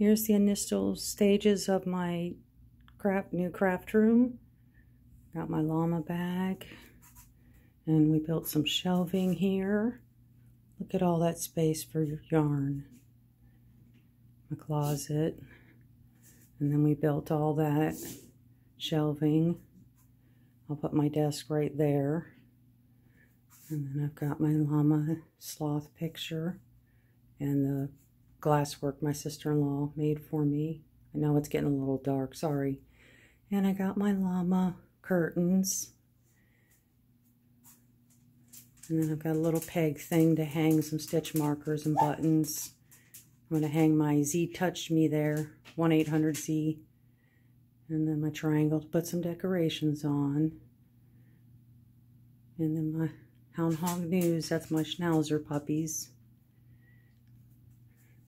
Here's the initial stages of my craft, new craft room. Got my llama bag. And we built some shelving here. Look at all that space for yarn. My closet. And then we built all that shelving. I'll put my desk right there. And then I've got my llama sloth picture and the glasswork my sister-in-law made for me. I know it's getting a little dark, sorry. And I got my llama curtains. And then I've got a little peg thing to hang some stitch markers and buttons. I'm going to hang my Z Touched Me there, 1-800-Z. And then my triangle to put some decorations on. And then my Hound Hog News, that's my Schnauzer puppies.